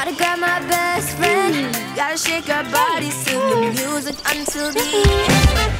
Gotta grab my best friend. Gotta shake our bodies, sing the music until the end.